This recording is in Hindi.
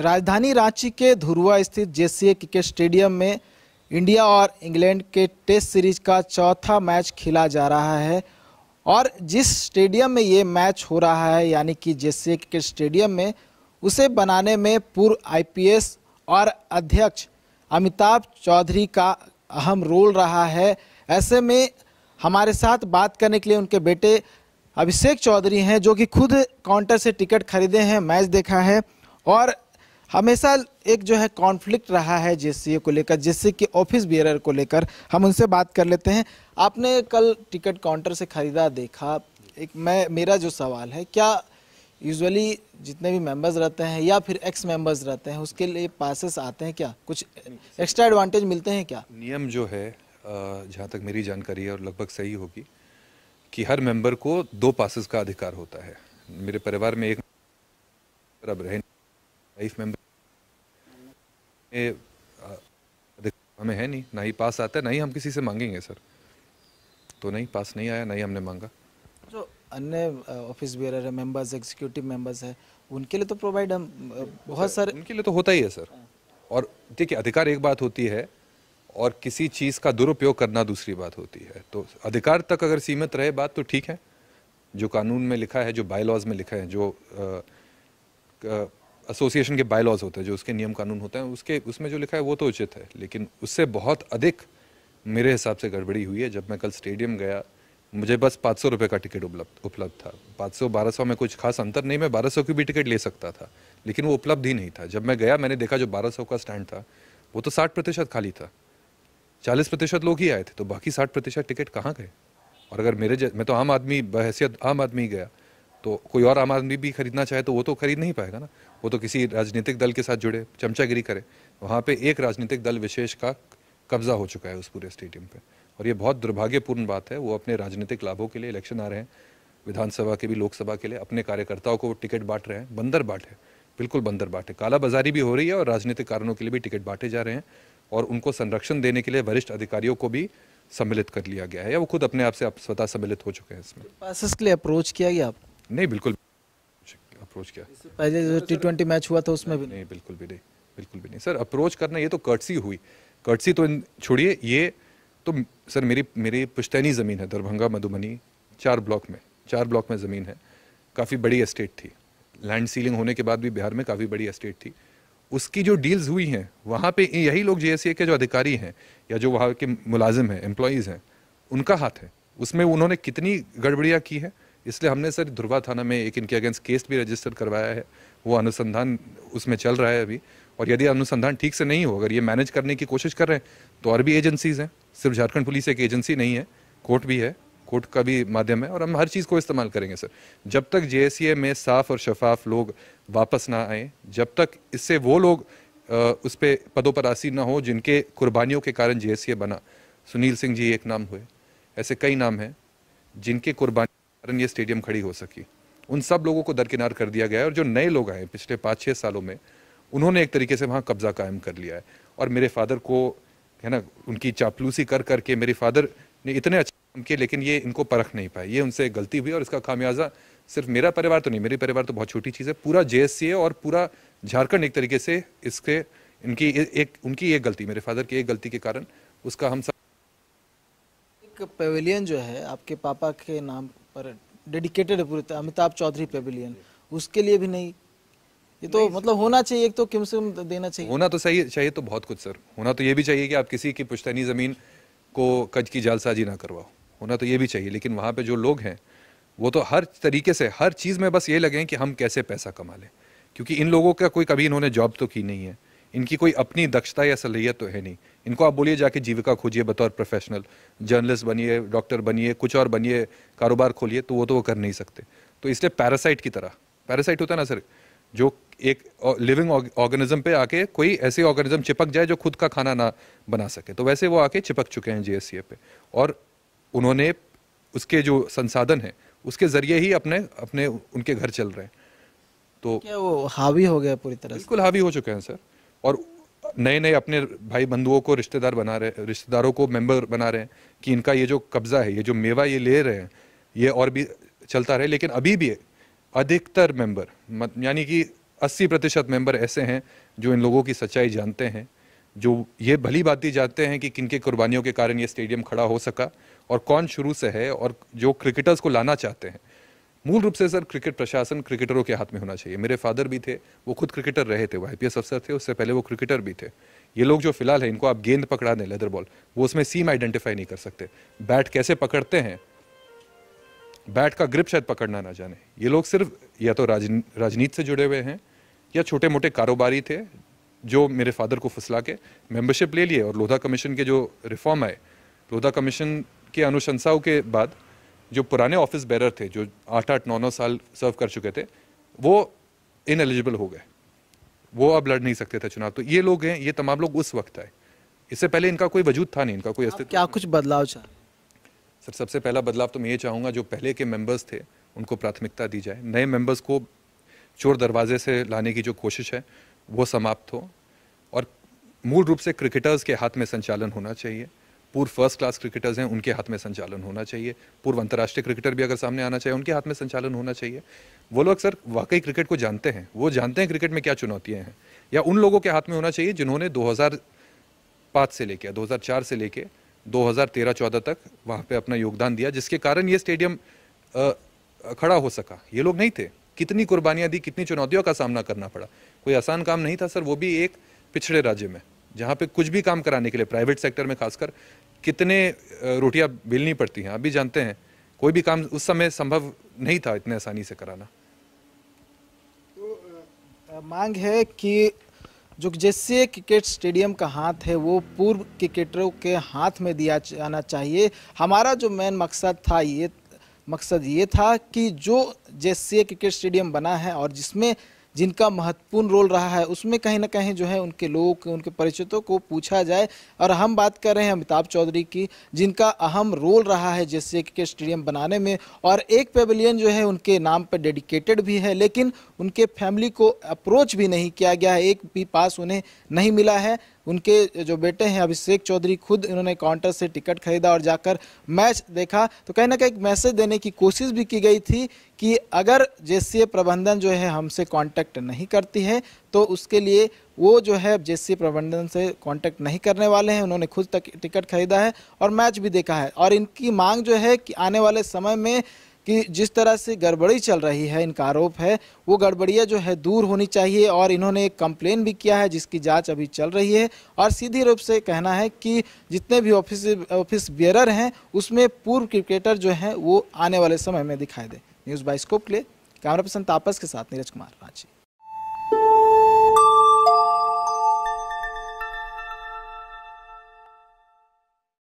राजधानी रांची के धुरुआ स्थित जेसीए क्रिकेट स्टेडियम में इंडिया और इंग्लैंड के टेस्ट सीरीज़ का चौथा मैच खेला जा रहा है और जिस स्टेडियम में ये मैच हो रहा है, यानी कि जेसीए क्रिकेट स्टेडियम में, उसे बनाने में पूर्व आईपीएस और अध्यक्ष अमिताभ चौधरी का अहम रोल रहा है। ऐसे में हमारे साथ बात करने के लिए उनके बेटे अभिषेक चौधरी हैं, जो कि खुद काउंटर से टिकट खरीदे हैं, मैच देखा है और हमेशा एक जो है कॉन्फ्लिक्ट रहा है जेसीए को लेकर जेसी के ऑफ़िस बियरर को लेकर, हम उनसे बात कर लेते हैं। आपने कल टिकट काउंटर से खरीदा, देखा। एक मैं, मेरा जो सवाल है, क्या यूजुअली जितने भी मेंबर्स रहते हैं या फिर एक्स मेंबर्स रहते हैं, उसके लिए पासेस आते हैं क्या? कुछ एक्स्ट्रा एडवांटेज मिलते हैं क्या? नियम जो है जहाँ तक मेरी जानकारी है और लगभग सही होगी, कि हर मेंबर को दो पासेस का अधिकार होता है। मेरे परिवार में एक अब रहे लाइफ मेंबर हमें है नहीं ना ही पास आता है ना ही हम किसी से मांगेंगे सर। तो नहीं पास नहीं आया नहीं हमने मांगा। जो अन्य ऑफ़िस बियर है मेंबर्स एग्जीक्यूटिव मेंबर्स है उनके लिए तो प्रोवाइड हम बहुत सारे उनके लिए तो होता ही है सर। और देखिए अधिकार एक बात होती है और किसी चीज़ का दुरुपयोग करना दूसरी बात होती है। तो अधिकार तक अगर सीमित रहे बात तो ठीक है। जो कानून में लिखा है जो बाई लॉज में लिखा है जो एसोसिएशन के बाई लॉज होते हैं, जो उसके नियम कानून होते हैं, उसके, उसमें जो लिखा है वो तो उचित है, लेकिन उससे बहुत अधिक मेरे हिसाब से गड़बड़ी हुई है जब मैं कल स्टेडियम गया, मुझे बस पाँच सौ रुपये का टिकट उपलब्ध उपलब्ध था। पाँच सौ, बारह सौ में कुछ खास अंतर नहीं, मैं बारह सौ की भी टिकट ले सकता था, लेकिन वो उपलब्ध ही नहीं था। जब मैं गया, मैंने देखा जो बारह सौ का स्टैंड था, वो तो साठ प्रतिशत खाली था। चालीस प्रतिशत लोग ही आए थे तो बाकी साठ प्रतिशत टिकट कहाँ गए? और अगर मेरे मैं तो आम आदमी बहसीत आम आदमी गया तो कोई और आम आदमी भी खरीदना चाहे तो वो तो खरीद नहीं पाएगा ना। वो तो किसी राजनीतिक दल के साथ जुड़े, चमचागिरी करे। वहाँ पे एक राजनीतिक दल विशेष का कब्जा हो चुका है उस पूरे स्टेडियम पे। और ये बहुत दुर्भाग्यपूर्ण बात है, वो अपने राजनीतिक लाभों के लिए इलेक्शन आ रहे हैं। विधानसभा के भी, लोकसभा के लिए अपने कार्यकर्ताओं को टिकट बांट रहे हैं। बंदर बांटे बिल्कुल बंदर बांटे कालाबाजारी भी हो रही है और राजनीतिक कारणों के लिए भी टिकट बांटे जा रहे हैं और उनको संरक्षण देने के लिए वरिष्ठ अधिकारियों को भी सम्मिलित कर लिया गया है। या वो खुद अपने आप से स्वतः सम्मिलित हो चुके हैं इसमें। के लिए अप्रोच किया गया आप नहीं बिल्कुल। अप्रोच किया? पहले जो टी ट्वेंटी मैच हुआ था उसमें भी नहीं बिल्कुल भी नहीं बिल्कुल भी नहीं। सर अप्रोच करना ये तो कर्टसी हुई। कर्टसी तो छोड़िए ये तो सर मेरी मेरी पुश्तैनी ज़मीन है दरभंगा मधुबनी चार ब्लॉक में चार ब्लॉक में ज़मीन है। काफ़ी बड़ी एस्टेट थी। लैंड सीलिंग होने के बाद भी बिहार में काफ़ी बड़ी एस्टेट थी। उसकी जो डील्स हुई हैं वहाँ पे यही लोग जे के जो अधिकारी हैं या जो वहाँ के मुलाजिम हैं एम्प्लॉयज़ हैं उनका हाथ है। उसमें उन्होंने कितनी गड़बड़ियाँ की है? इसलिए हमने सर ध्रुवा थाना में एक इनके अगेंस्ट केस भी रजिस्टर करवाया है। वो अनुसंधान उसमें चल रहा है अभी। और यदि अनुसंधान ठीक से नहीं हो, अगर ये मैनेज करने की कोशिश कर रहे हैं तो और भी एजेंसीज हैं। सिर्फ़ झारखंड पुलिस एक एजेंसी नहीं है, कोर्ट भी है। कोर्ट का भी माध्यम है और हम हर चीज़ को इस्तेमाल करेंगे सर। जब तक जे में साफ़ और शफाफ लोग वापस ना आए, जब तक इससे वो लोग उस पर पदोपरासी ना हो जिनके कुर्बानियों के कारण जे बना। सुनील सिंह जी एक नाम हुए। ऐसे कई नाम हैं जिनके कुर्बानी कारण ये स्टेडियम खड़ी हो सकी। उन सब लोगों को दरकिनार कर दिया गया है और जो नए लोग आए पिछले पाँच छः सालों में, उन्होंने एक तरीके से वहाँ कब्जा कायम कर लिया है। और मेरे फादर को, है ना, उनकी चापलूसी कर करके मेरे फादर ने इतने अच्छे काम किए, लेकिन ये इनको परख नहीं पाए। ये उनसे गलती हुई और इसका खामियाजा सिर्फ़ मेरा परिवार तो नहीं, मेरे परिवार तो बहुत छोटी चीज़ है। पूरा जे और पूरा झारखंड एक तरीके से इसके, इनकी एक, उनकी एक गलती, मेरे फादर की एक गलती के कारण उसका हम सब एक पेविलियन जो है, आपके पापा के नाम पर डेडिकेटेड है पूरे अमिताभ चौधरी पेविलियन उसके लिए भी नहीं। ये तो मतलब होना चाहिए एक तो कम से कम देना चाहिए। होना तो सही चाहिए तो बहुत कुछ सर। होना तो ये भी चाहिए कि आप किसी की पुश्तैनी ज़मीन को कज की जालसाजी ना करवाओ। होना तो ये भी चाहिए लेकिन वहाँ पे जो लोग हैं वो तो हर तरीके से हर चीज़ में बस ये लगे कि हम कैसे पैसा कमा लें। क्योंकि इन लोगों का कोई कभी इन्होंने जॉब तो की नहीं है। इनकी कोई अपनी दक्षता या सलाहियत तो है नहीं। इनको आप बोलिए जाके जीविका खोजिए बतौर प्रोफेशनल जर्नलिस्ट बनिए डॉक्टर बनिए कुछ और बनिए कारोबार खोलिए तो वो तो वो कर नहीं सकते। तो इसलिए पैरासाइट की तरह। पैरासाइट होता है ना सर जो एक लिविंग ऑर्गेनिज्म पे आके कोई ऐसे ऑर्गेनिज्म चिपक जाए जो खुद का खाना ना बना सके। तो वैसे वो आके चिपक चुके हैं जीएससीए पे। और उन्होंने उसके जो संसाधन है उसके ज़रिए ही अपने अपने उनके घर चल रहे हैं। तो क्या वो हावी हो गया पूरी तरह बिल्कुल हावी हो चुके हैं सर। और नए नए अपने भाई बंधुओं को रिश्तेदार बना रहे, रिश्तेदारों को मेंबर बना रहे हैं कि इनका ये जो कब्जा है, ये जो मेवा ये ले रहे हैं, ये और भी चलता रहे, लेकिन अभी भी अधिकतर मेंबर यानी कि अस्सी प्रतिशत मेंबर ऐसे हैं जो इन लोगों की सच्चाई जानते हैं, जो ये भली बात जानते हैं कि किन के कुर्बानियों के कारण ये स्टेडियम खड़ा हो सका और कौन शुरू से है और जो क्रिकेटर्स को लाना चाहते हैं। मूल रूप से सर, क्रिकेट प्रशासन क्रिकेटरों के हाथ में होना चाहिए। मेरे फादर भी थे, वो खुद क्रिकेटर रहे थे, वो आईपीएस अफसर थे, उससे पहले वो क्रिकेटर भी थे। ये लोग जो फ़िलहाल है, इनको आप गेंद पकड़ा दें लेदर बॉल वो उसमें सीम आइडेंटिफाई नहीं कर सकते। बैट कैसे पकड़ते हैं? बैट का ग्रिप शायद पकड़ना ना जाने। ये लोग सिर्फ़ या तो राज राजनीति से जुड़े हुए हैं, या छोटे मोटे कारोबारी थे, जो मेरे फादर को फुसला के मेंबरशिप ले लिए और लोधा कमीशन के जो रिफॉर्म आए, लोधा कमीशन के अनुशंसाओं के बाद जो पुराने ऑफ़िस बैरर थे जो आठ आठ नौ नौ साल सर्व कर चुके थे वो इन एलिजिबल हो गए। वो अब लड़ नहीं सकते थे चुनाव। तो ये लोग हैं ये तमाम लोग उस वक्त आए। इससे पहले इनका कोई वजूद था नहीं इनका कोई अस्तित्व क्या कुछ बदलाव चाह? सर सबसे पहला बदलाव तो मैं ये चाहूँगा जो पहले के मेंबर्स थे उनको प्राथमिकता दी जाए। नए मेंबर्स को चोर दरवाजे से लाने की जो कोशिश है वो समाप्त हो। और मूल रूप से क्रिकेटर्स के हाथ में संचालन होना चाहिए। पूर्व फ़र्स्ट क्लास क्रिकेटर्स हैं, उनके हाथ में संचालन होना चाहिए। पूर्व अंतर्राष्ट्रीय क्रिकेटर भी अगर सामने आना चाहिए, उनके हाथ में संचालन होना चाहिए। वो लोग सर वाकई क्रिकेट को जानते हैं। वो जानते हैं क्रिकेट में क्या चुनौतियाँ हैं। या उन लोगों के हाथ में होना चाहिए जिन्होंने 2005 से लेके 2004 से लेके 2013-14 तक वहाँ पे अपना योगदान दिया, जिसके कारण ये स्टेडियम खड़ा हो सका। ये लोग नहीं थे। कितनी कुर्बानियाँ दी, कितनी चुनौतियों का सामना करना पड़ा। कोई आसान काम नहीं था सर, वो भी एक पिछड़े राज्य में। जहाँ पे कुछ भी काम कराने के लिए प्राइवेट सेक्टर में खासकर, कितने रोटियाँ बेलनी पड़ती हैं। आप भी जानते हैं, कोई भी काम उस समय संभव नहीं था इतने आसानी से कराना। तो मांग है कि जो जैसे क्रिकेट स्टेडियम का हाथ है, वो पूर्व क्रिकेटरों के हाथ में दिया जाना चाहिए। हमारा जो मेन मकसद था ये, मकसद ये था कि जो जैसे क्रिकेट स्टेडियम बना है और जिसमें जिनका महत्वपूर्ण रोल रहा है, उसमें कहीं ना कहीं जो है उनके लोग, उनके परिचितों को पूछा जाए। और हम बात कर रहे हैं अमिताभ चौधरी की, जिनका अहम रोल रहा है जैसे के स्टेडियम बनाने में। और एक पेविलियन जो है उनके नाम पर डेडिकेटेड भी है, लेकिन उनके फैमिली को अप्रोच भी नहीं किया गया है। एक भी पास उन्हें नहीं मिला है। उनके जो बेटे हैं, अभिषेक चौधरी खुद इन्होंने काउंटर से टिकट खरीदा और जाकर मैच देखा। तो कहीं ना कहीं मैसेज देने की कोशिश भी की गई थी कि अगर जैसे प्रबंधन जो है हमसे कांटेक्ट नहीं करती है तो उसके लिए वो जो है जैसे प्रबंधन से कांटेक्ट नहीं करने वाले हैं। उन्होंने खुद तक टिकट खरीदा है और मैच भी देखा है। और इनकी मांग जो है कि आने वाले समय में कि जिस तरह से गड़बड़ी चल रही है, इनका आरोप है, वो गड़बड़ियाँ जो है दूर होनी चाहिए और इन्होंने एक कंप्लेन भी किया है जिसकी जाँच अभी चल रही है और सीधे रूप से कहना है कि जितने भी ऑफ़िस ऑफ़िस बियरर हैं, उसमें पूर्व क्रिकेटर जो हैं, वो आने वाले समय में दिखाई दे। न्यूज़ बाइस्कोप के लिए, कैमरा पर्सन तापस के साथ नीरज कुमार, रांची।